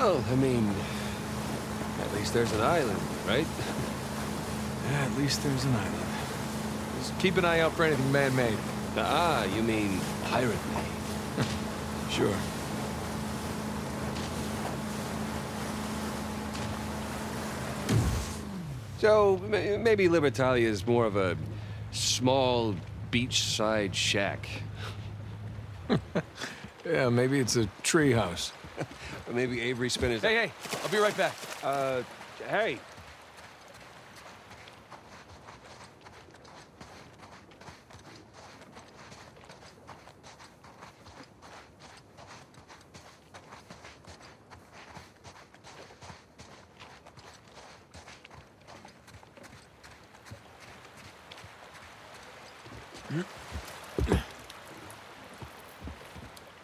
Well, I mean, at least there's an island, right? Yeah, at least there's an island. Just keep an eye out for anything man-made. Ah, you mean pirate-made. Sure. So, maybe Libertalia is more of a small beachside shack. Yeah, maybe it's a tree house. Or maybe Avery spent his... Hey, hey, I'll be right back. Uh, hey.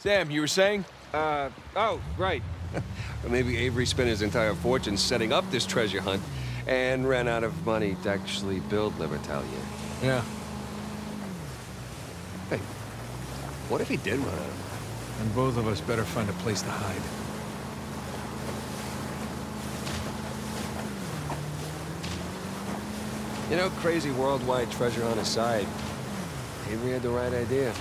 Sam, you were saying? Uh, oh, right. maybe Avery spent his entire fortune setting up this treasure hunt and ran out of money to actually build Libertalia. Yeah. Hey, what if he did run out of money? And both of us better find a place to hide. You know, crazy worldwide treasure on his side. Avery had the right idea.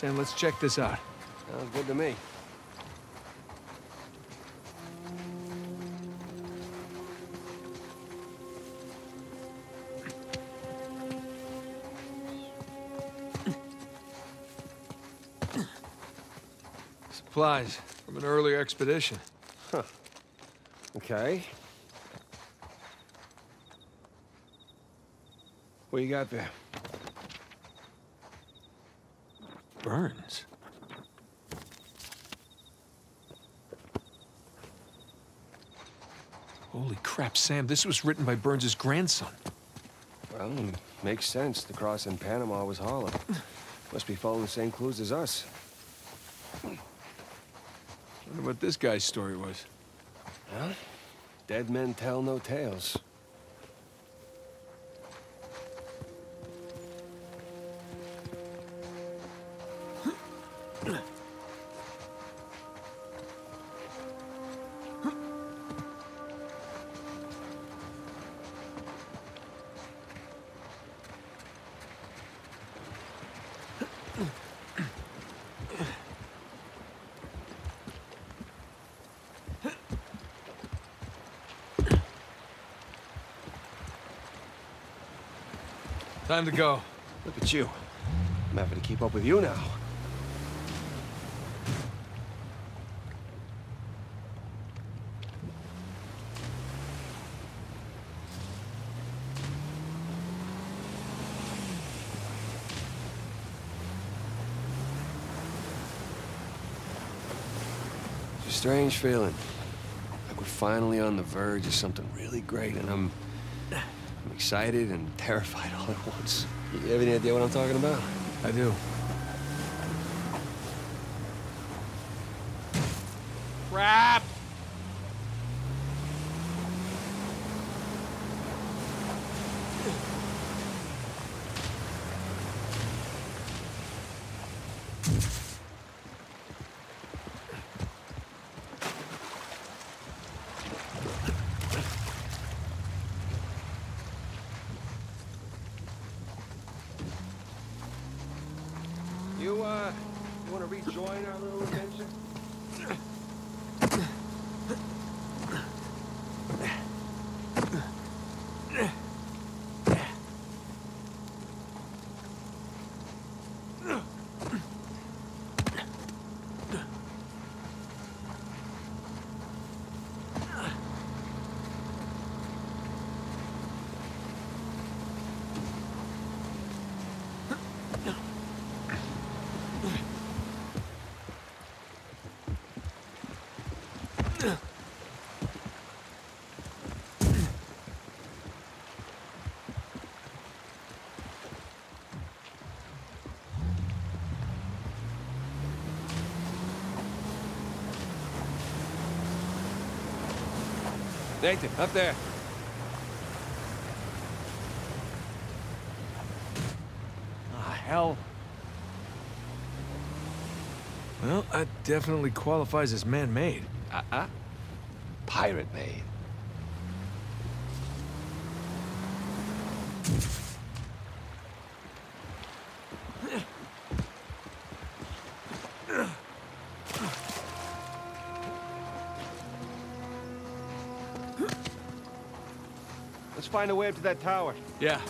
Sam, let's check this out. Sounds good to me. Supplies from an earlier expedition. Huh. Okay. What you got there? Burns. Holy crap, Sam, this was written by Burns's grandson. Well, makes sense. The cross in Panama was hollow. Must be following the same clues as us. Wonder what this guy's story was. Huh? Dead men tell no tales. Time to go. Look at you. I'm having to keep up with you now. It's a strange feeling. Like we're finally on the verge of something really great, and I'm... Excited and terrified all at once. You have any idea what I'm talking about? I do. Nathan, up there. Ah, hell. Well, that definitely qualifies as man-made. Uh-uh. Pirate-made. Find a way up to that tower. Yeah.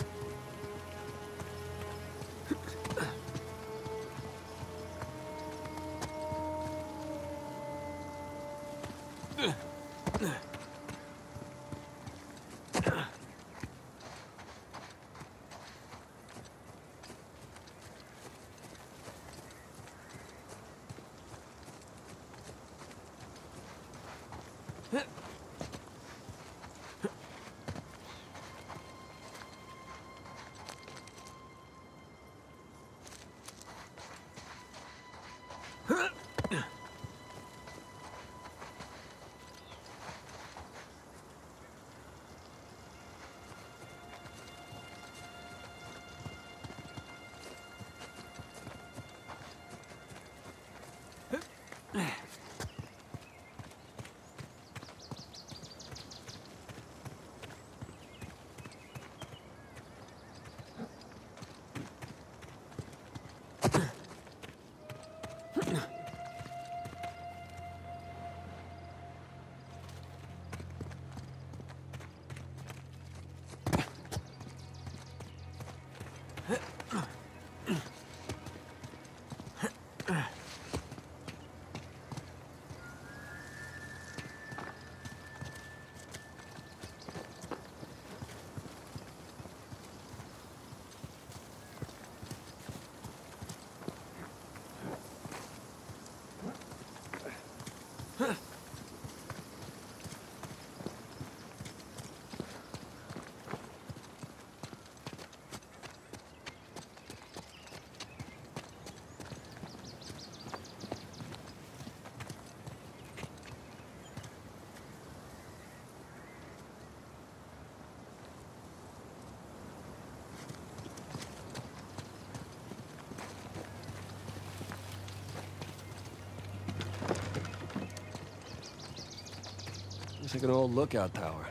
Looks like an old lookout tower.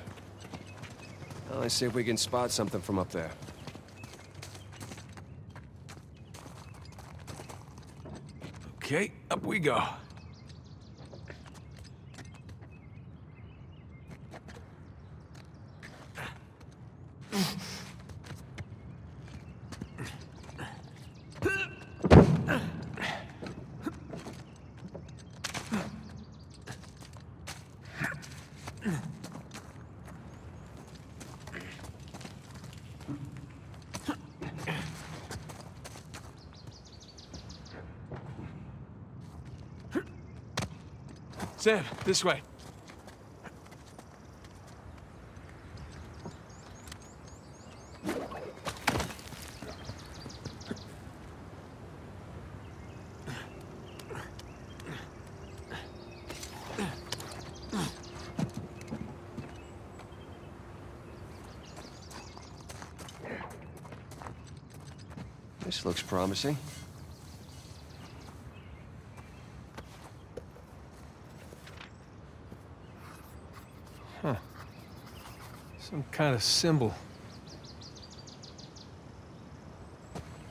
Let's see if we can spot something from up there. Okay, up we go. Sam, this way. This looks promising. Kind of symbol.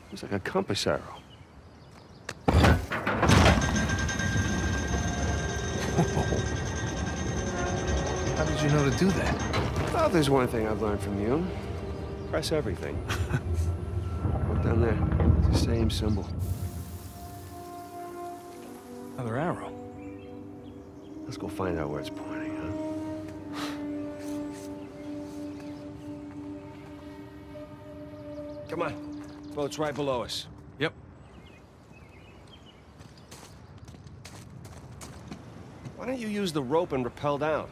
Looks like a compass arrow. How did you know to do that? Well, there's one thing I've learned from you. Press everything. Look down there. It's the same symbol. Another arrow. Let's go find out where it's pointing, Come on. Boat's right below us. Yep. Why don't you use the rope and rappel down?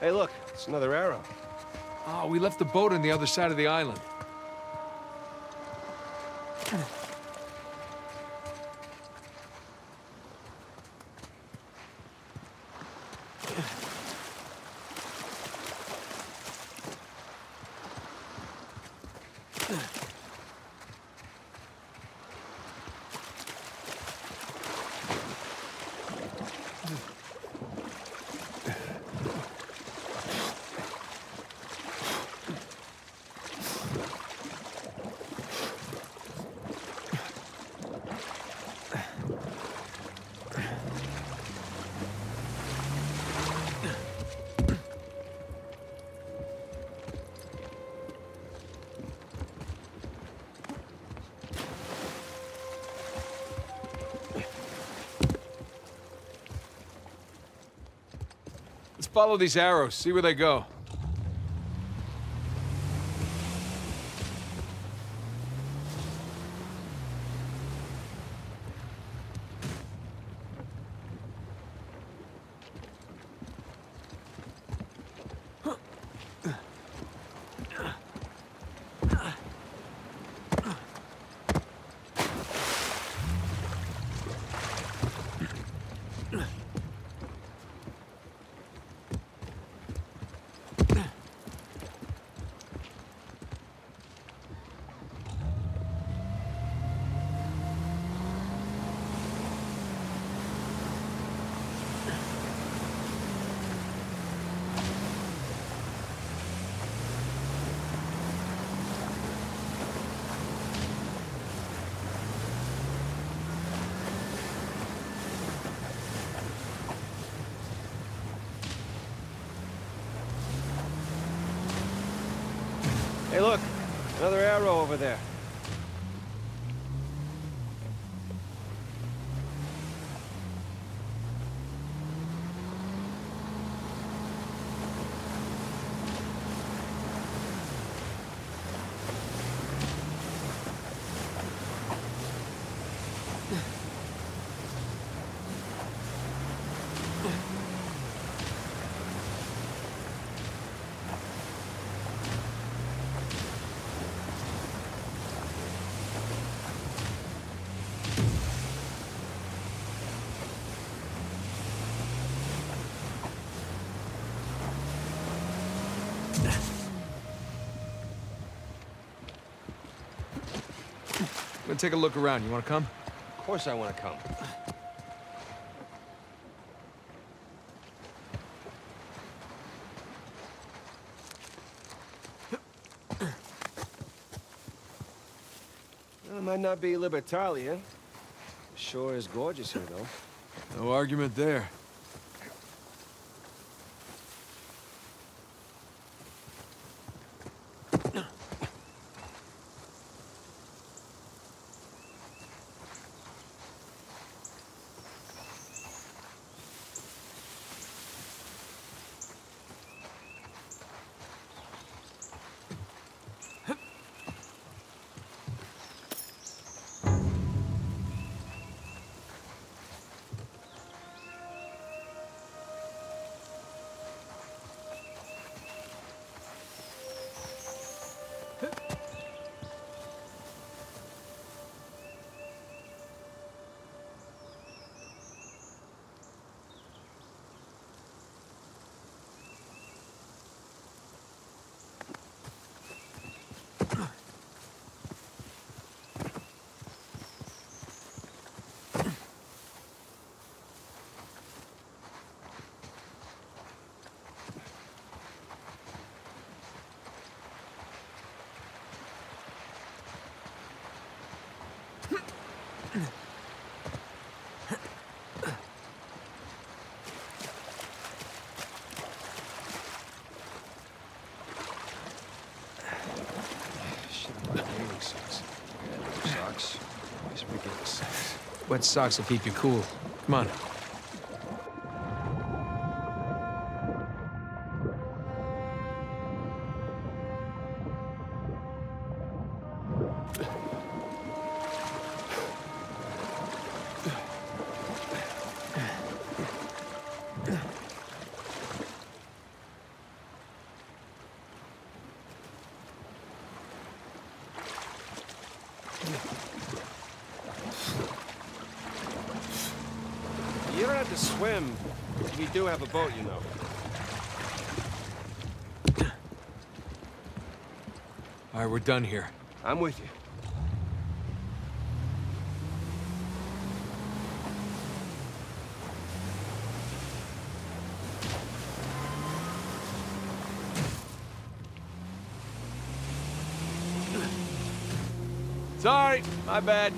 Hey, look, it's another arrow. Oh, we left the boat on the other side of the island. Follow these arrows, see where they go. gonna take a look around. You wanna come? Of course I wanna come. well, it might not be Libertalia. Sure is gorgeous here, though. No argument there. Bathing. Yeah, socks. These ridiculous socks. Wet socks will keep you cool. Come on. Boat, you know. All right, we're done here. I'm with you. Sorry, my bad.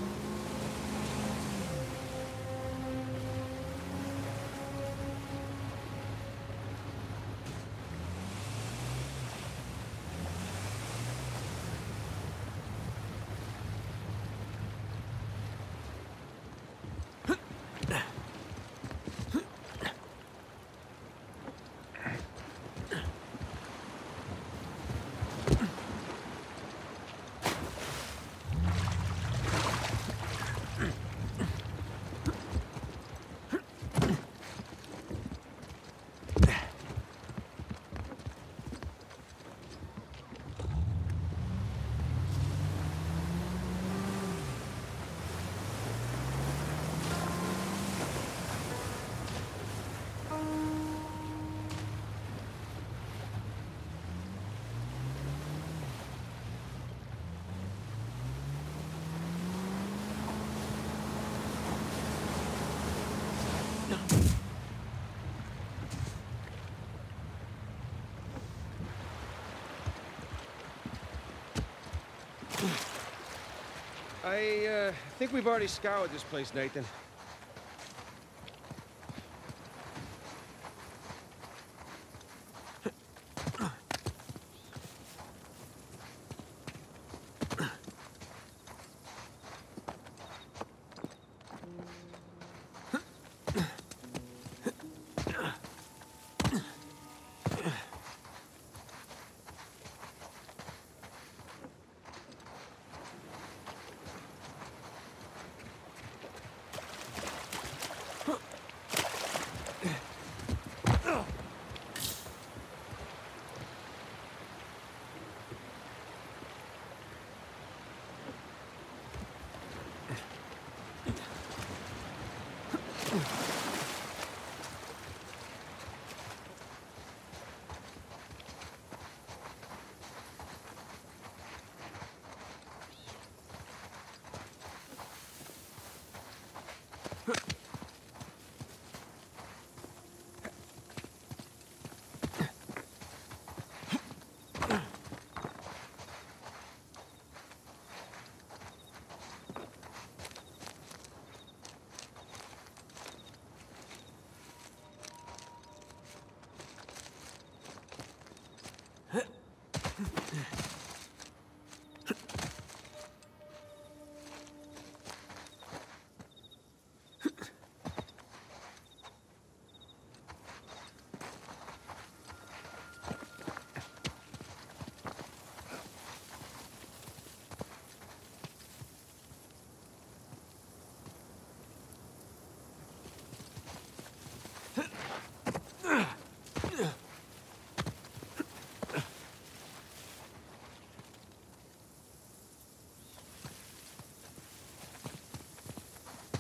I, uh, think we've already scoured this place, Nathan.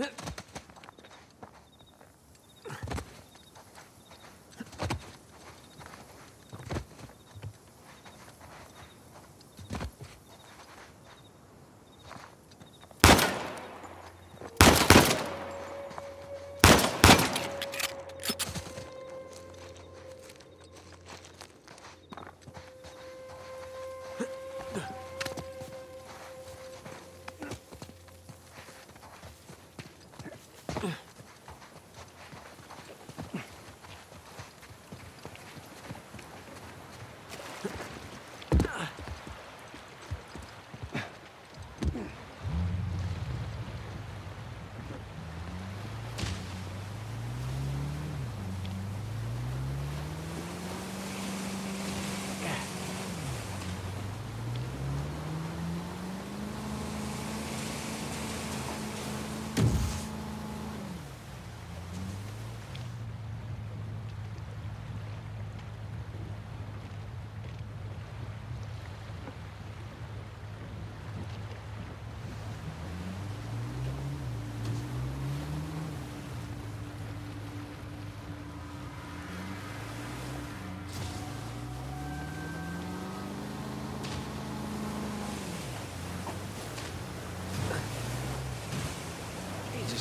Jesus,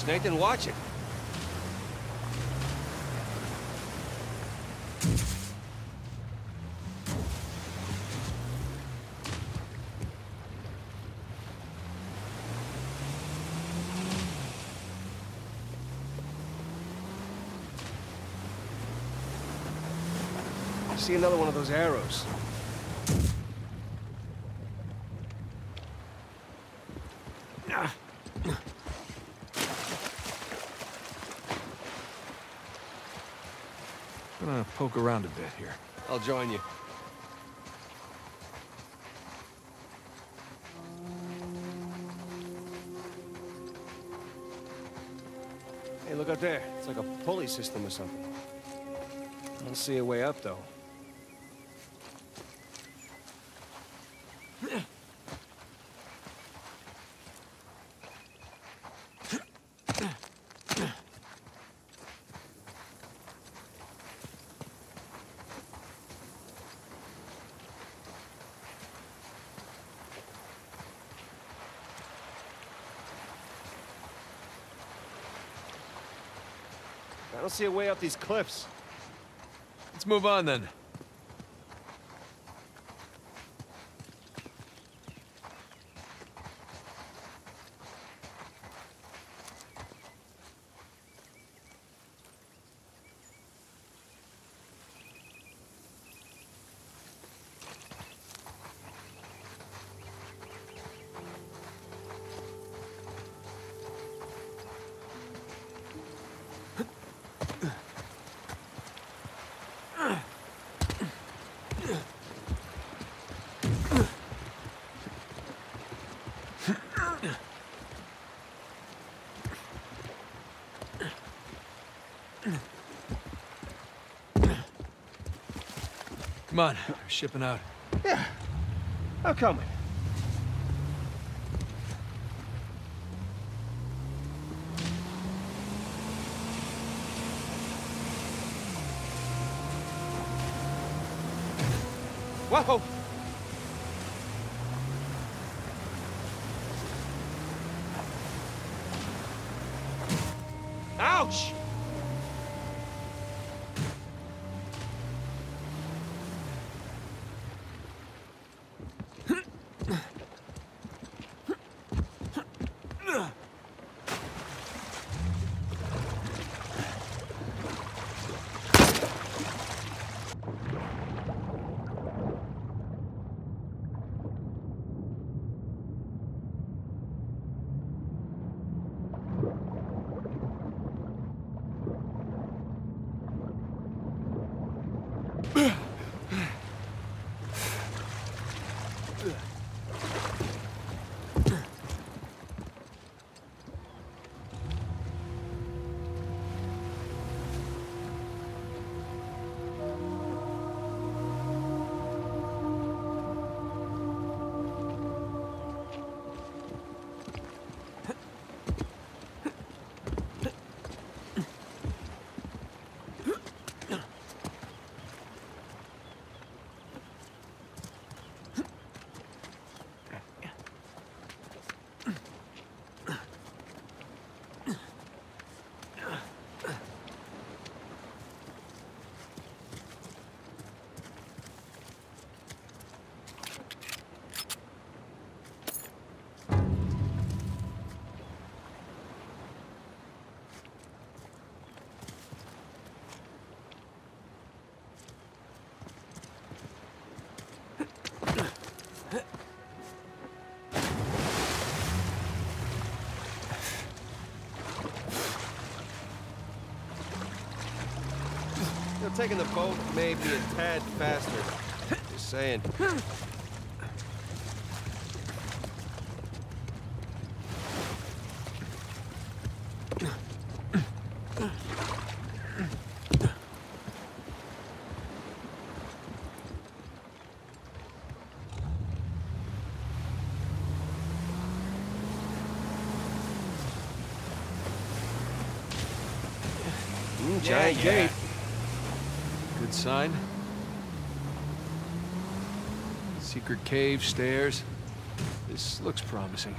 Nathan, watch it. See another one of those arrows. Gonna poke around a bit here. I'll join you. Hey, look up there. It's like a pulley system or something. I don't see a way up, though. I don't see a way up these cliffs. Let's move on then. Come on, we're shipping out. Yeah. I'm coming. Whoa! Taking the boat may be a tad faster. Just saying. Giant yeah. gate. Good sign. Secret cave, stairs. This looks promising.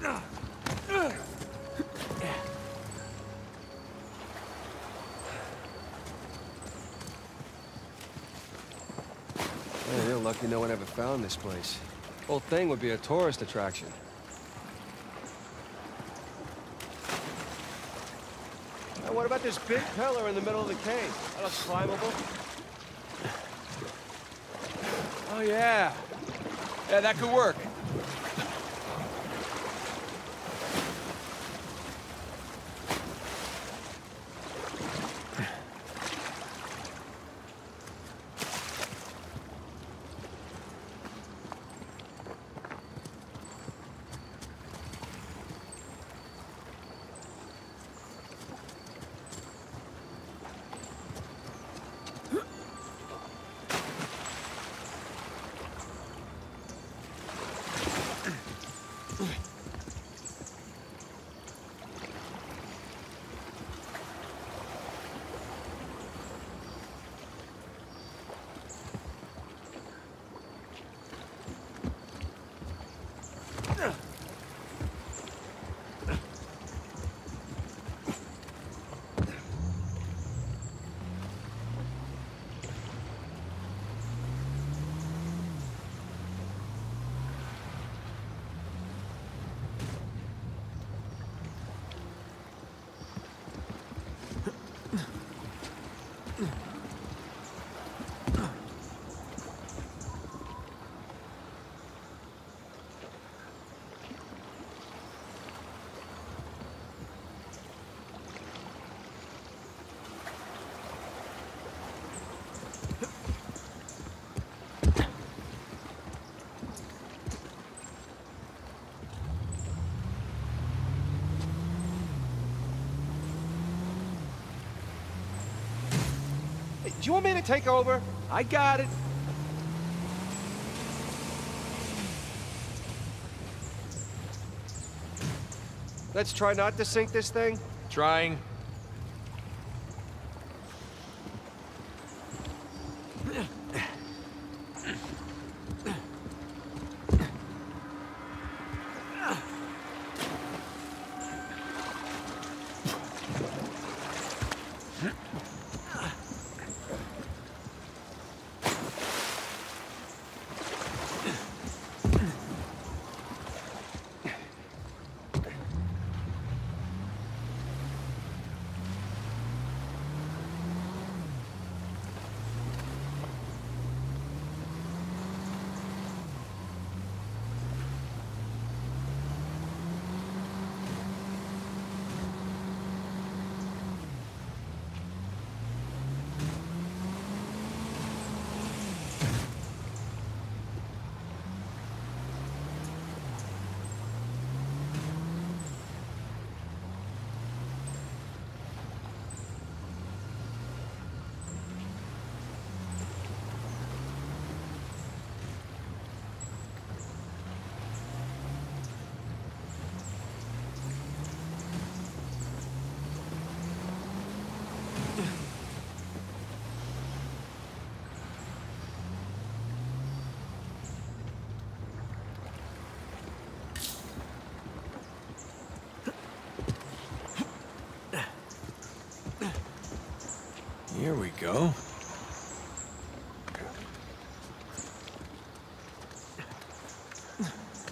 Man, you're lucky no one ever found this place. Whole thing would be a tourist attraction. Now, what about this big pillar in the middle of the cave? That looks climbable. Oh, yeah. Yeah, that could work. Hey, do you want me to take over? I got it. Let's try not to sink this thing. Trying. Here we go.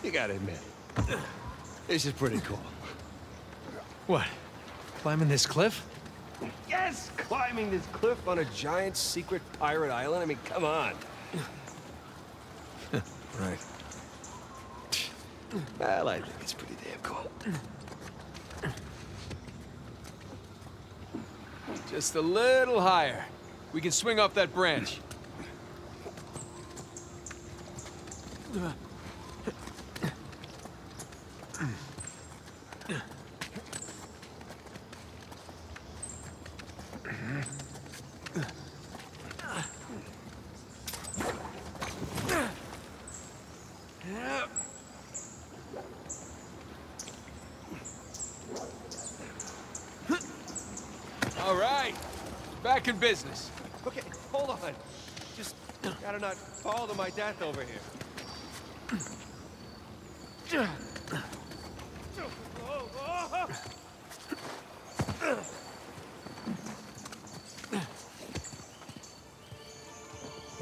You gotta admit, this is pretty cool. What? Climbing this cliff? Yes, climbing this cliff on a giant secret pirate island. I mean, come on. Right. Well, I think it's pretty damn cool. Just a little higher. We can swing off that branch. All right, back in business. Okay, hold on. Just gotta not fall to my death over here.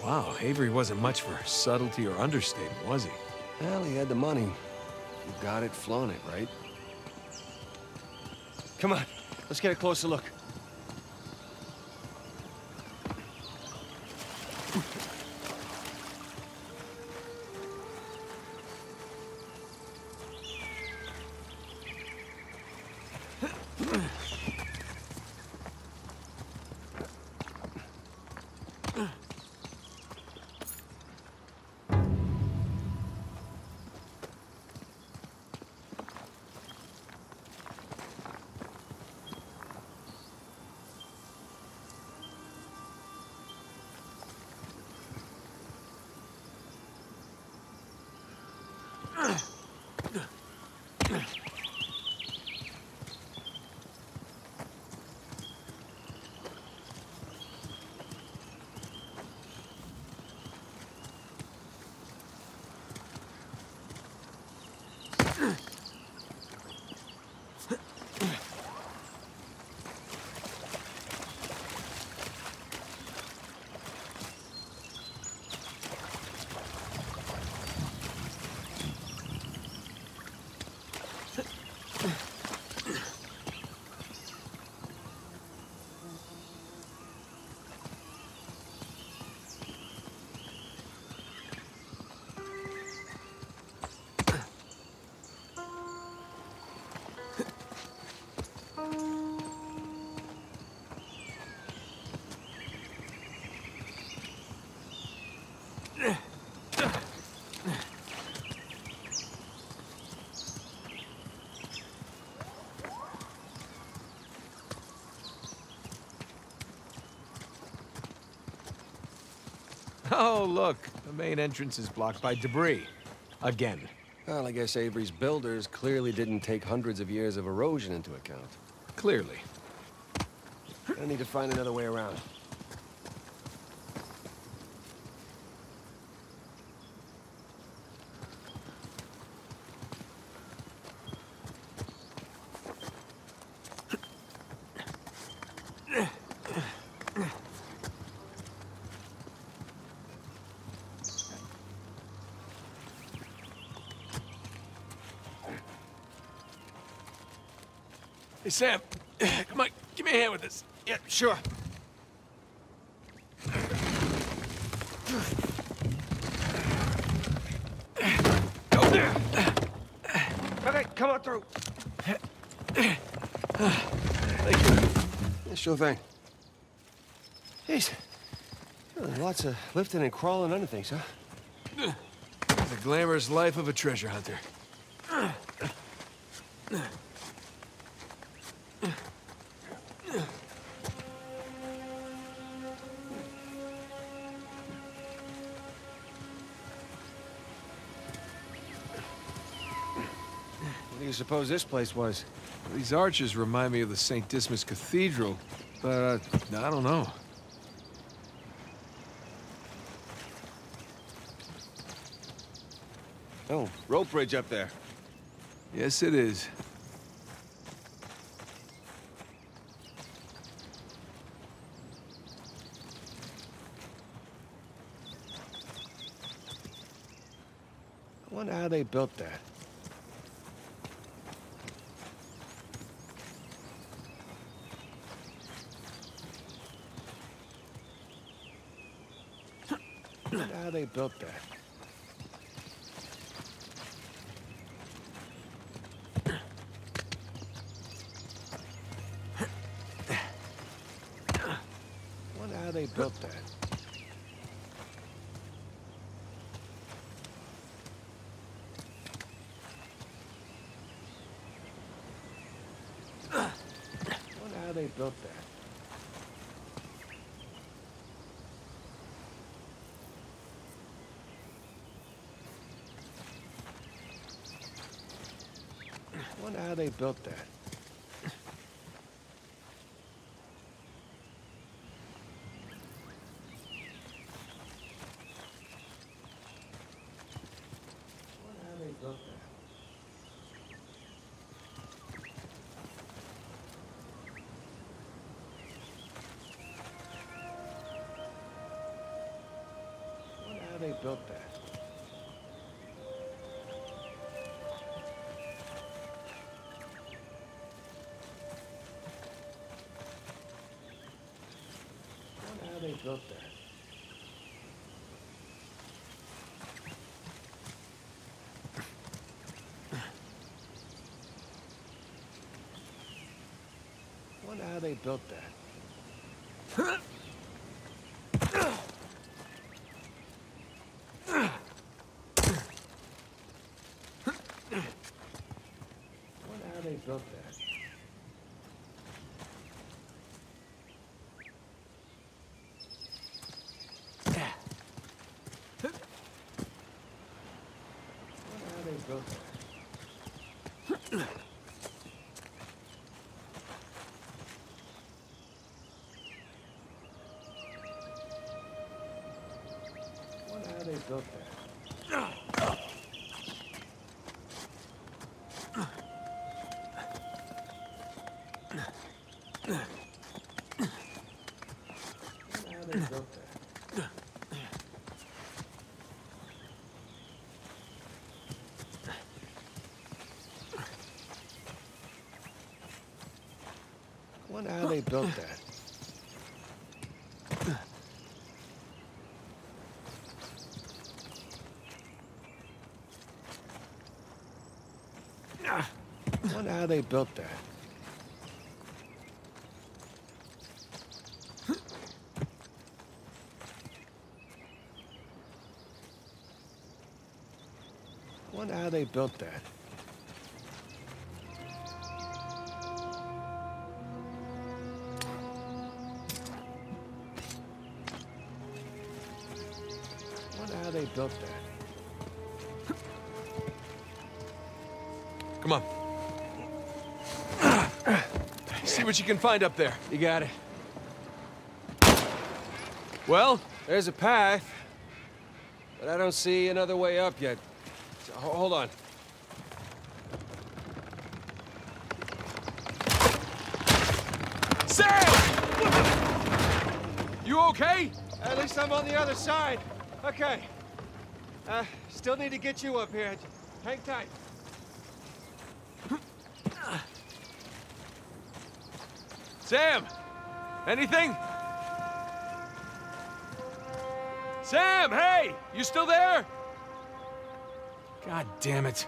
Wow, Avery wasn't much for subtlety or understatement, was he? Well, he had the money. You got it, flown it, right? Come on, let's get a closer look. Oh, look, the main entrance is blocked by debris. Again. Well, I guess Avery's builders clearly didn't take hundreds of years of erosion into account. Clearly. I need to find another way around. Sam. Come on, give me a hand with this. Yeah, sure. Okay, come on through. Thank you. Yeah, sure thing. Jeez. Really lots of lifting and crawling under things, huh? The glamorous life of a treasure hunter. Do you suppose this place was? These arches remind me of the St. Dismas Cathedral, but uh, I don't know. Oh, rope bridge up there. Yes, it is. I wonder how they built that. How they built that. they built that. wonder how they built that. wonder how they built that. they built that. They built that. wonder how they built that. brother. Wonder how they built that. Wonder how they built that. wonder how they built that. wonder how they built that. Wonder how they that. Come on. See what you can find up there. You got it. Well, There's a path, but I don't see another way up yet. So, hold on. Sam! You okay? At least I'm on the other side. Okay. Uh, still need to get you up here. Hang tight. Sam! Anything? Sam, hey! You still there? God damn it.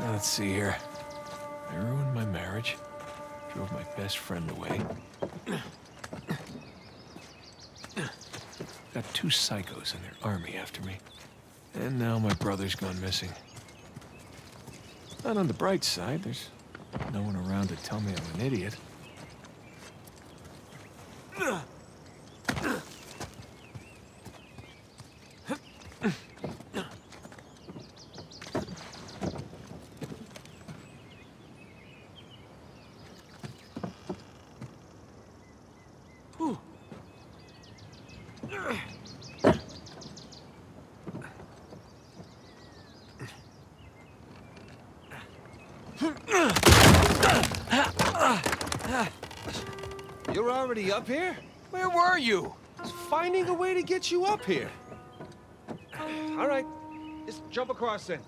Let's see here. I ruined my marriage. Drove my best friend away. Got two psychos and their army after me. And now my brother's gone missing. Not on the bright side, there's no one around to tell me I'm an idiot. Whew. You're already up here? Where were you? It's finding a way to get you up here. Uh, all right, just jump across then.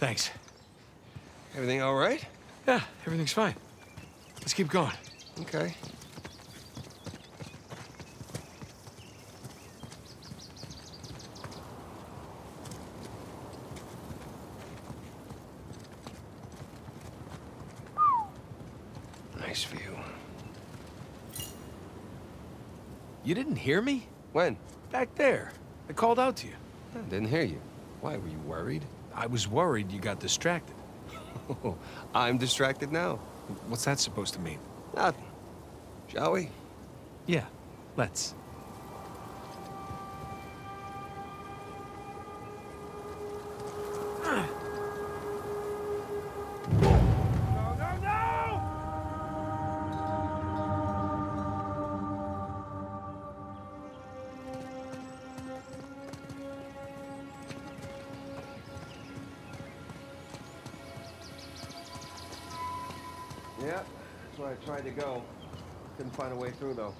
Thanks. Everything all right? Yeah, everything's fine. Let's keep going. Okay. Nice view. You didn't hear me? When? Back there. I called out to you. I didn't hear you. Why, were you worried? I was worried you got distracted. I'm distracted now. What's that supposed to mean? Nothing. Shall we? Yeah, let's. Find a way through, though.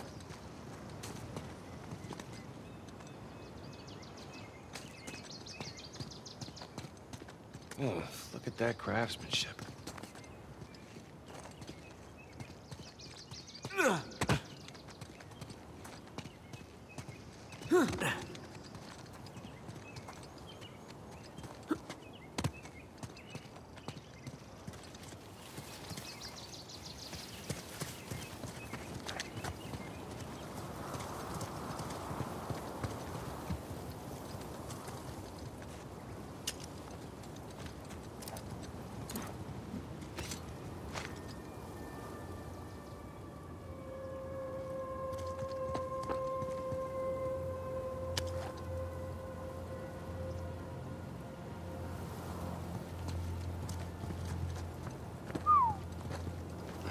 Oh, look at that craftsmanship.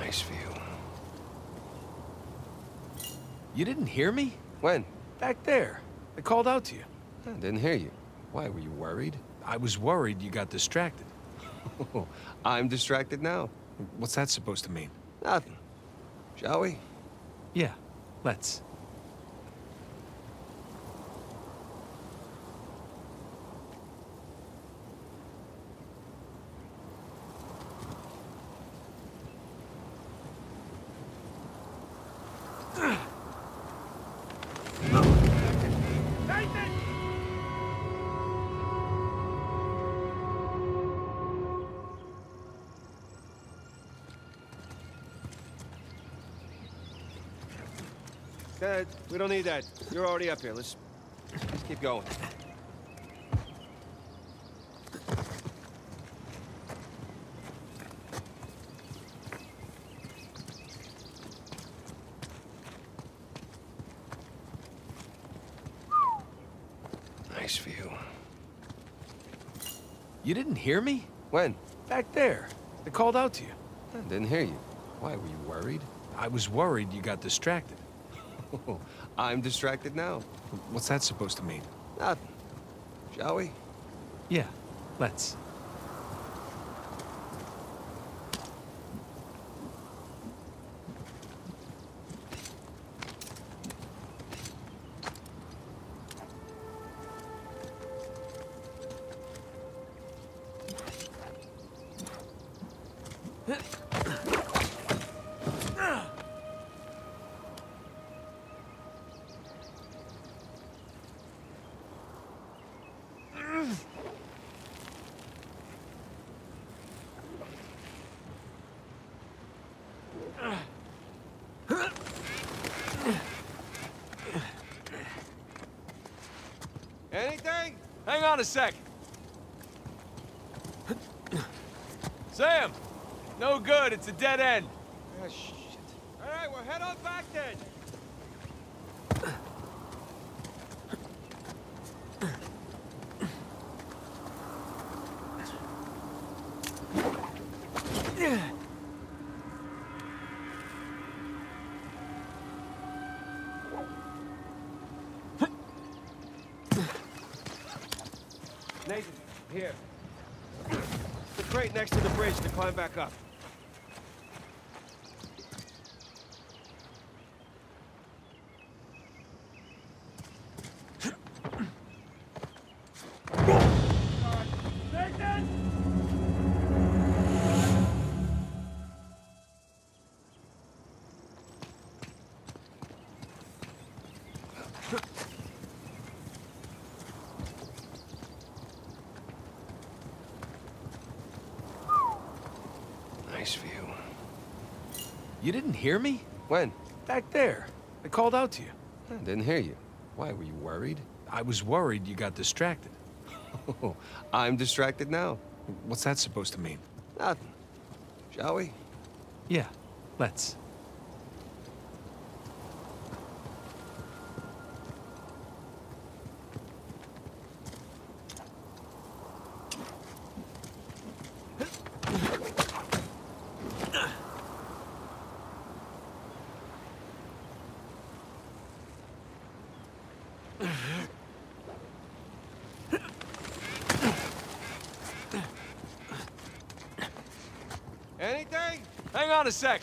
Nice view. You didn't hear me? When? Back there. I called out to you. I didn't hear you. Why, were you worried? I was worried you got distracted. I'm distracted now. What's that supposed to mean? Nothing. Shall we? Yeah, let's. We don't need that. You're already up here. Let's, let's keep going. Nice view. You didn't hear me? When? Back there. I called out to you. I didn't hear you. Why, were you worried? I was worried you got distracted. I'm distracted now. What's that supposed to mean? Nothing. Shall we? Yeah, let's. Anything? Hang on a sec. Sam! No good, it's a dead end. Ah, shit. All right, well, head on back then. Nathan, here. The crate next to the bridge to climb back up. Hear me? When? Back there. I called out to you. I didn't hear you. Why, were you worried? I was worried you got distracted. Oh, I'm distracted now. What's that supposed to mean? Nothing. Shall we? Yeah, let's. Anything? Hang on a sec.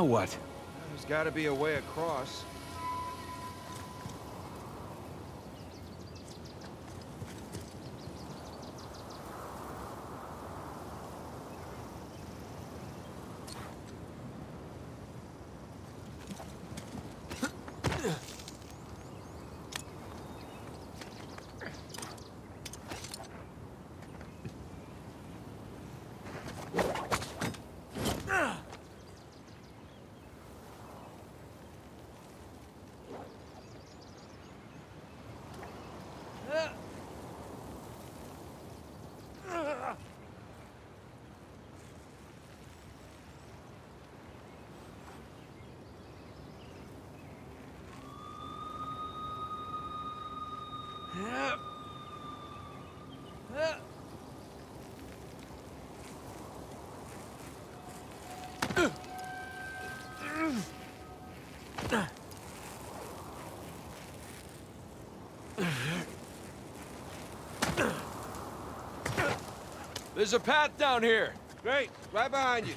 Now what? There's gotta be a way across. There's a path down here. Great, right behind you.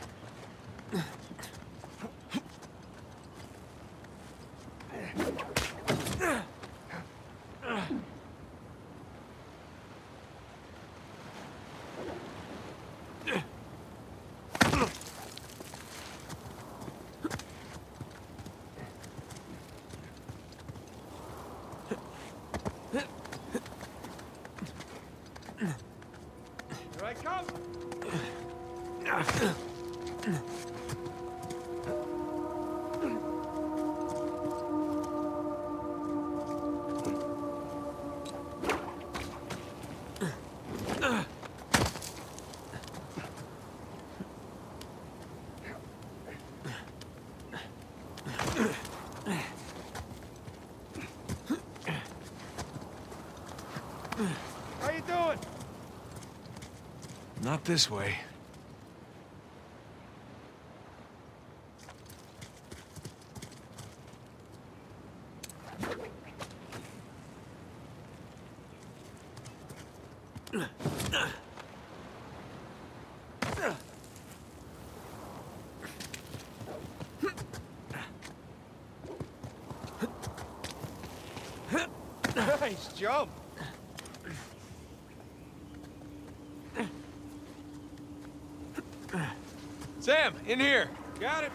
Not this way. Nice jump. Sam, in here. Got it.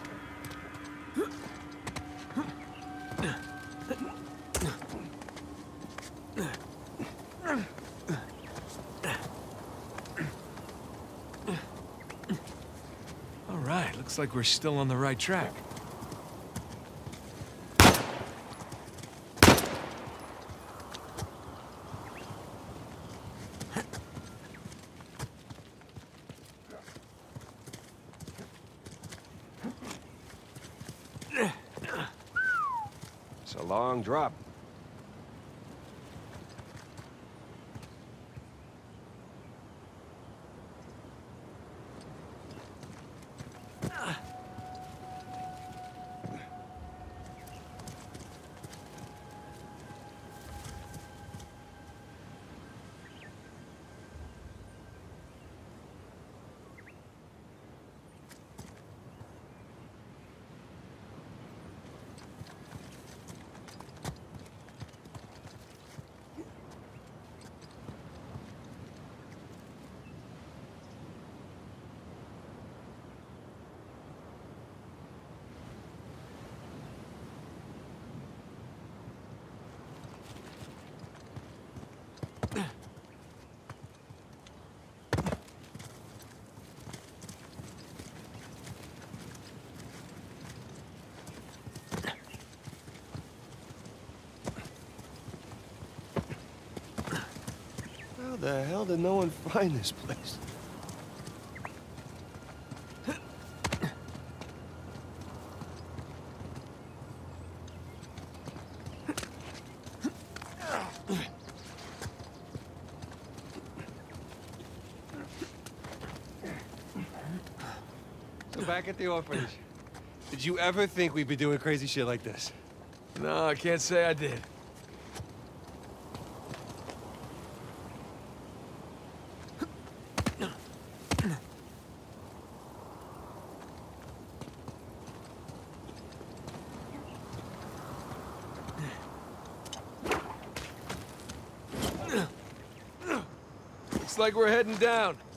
All right, looks like we're still on the right track. It's a long drop. Hell did no one find this place? So back at the orphanage, did you ever think we'd be doing crazy shit like this? No, I can't say I did. Like we're heading down.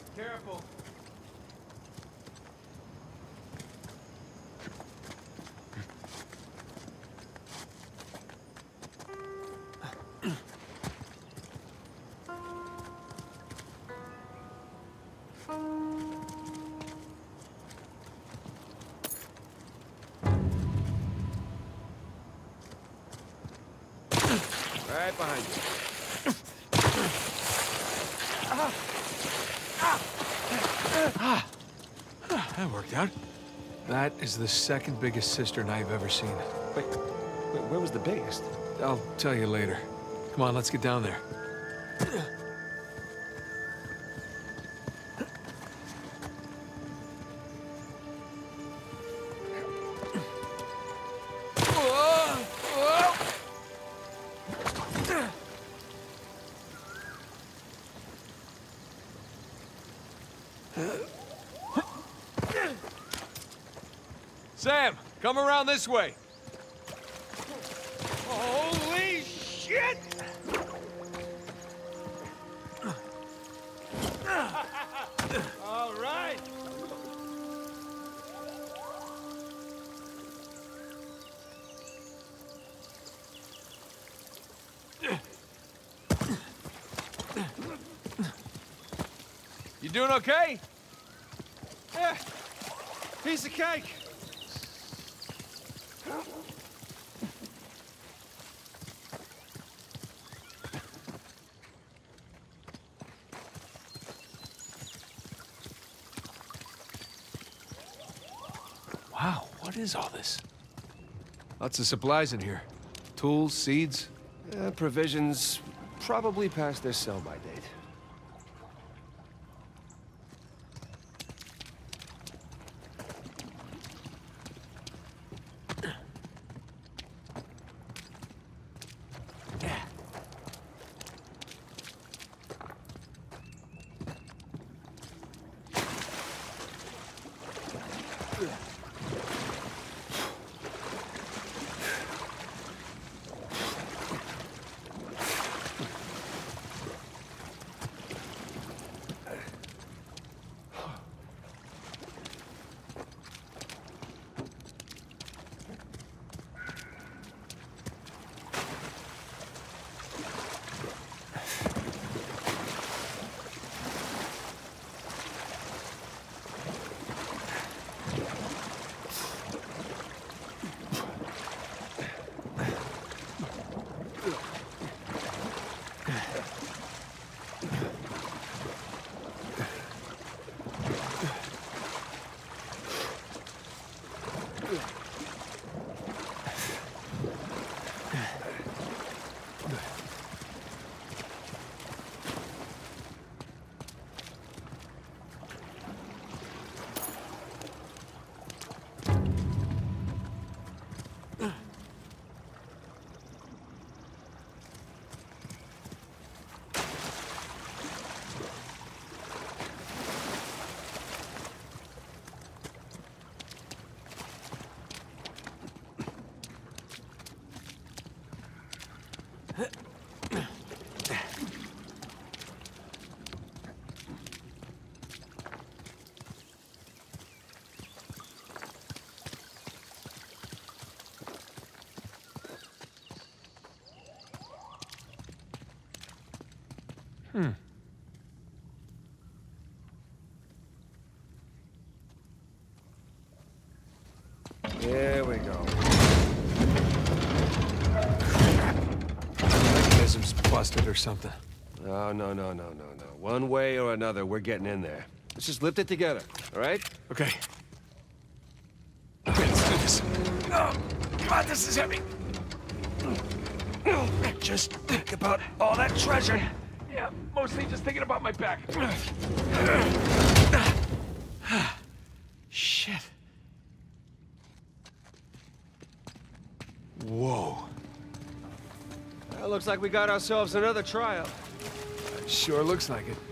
Is the second biggest cistern I've ever seen. Wait, wait, where was the biggest? I'll tell you later. Come on, let's get down there. This way. Holy shit! All right. You doing okay? Yeah. Piece of cake. Wow, what is all this? Lots of supplies in here. Tools, seeds. Uh, provisions probably past their sell-by date. Busted or something. No, no, no, no, no, no. One way or another, we're getting in there. Let's just lift it together, all right? Okay. Okay, let's do this. Oh, God, this is heavy. Just think about all that treasure. Yeah, mostly just thinking about my back. Shit. Whoa. Well, looks like we got ourselves another trial. Sure looks like it.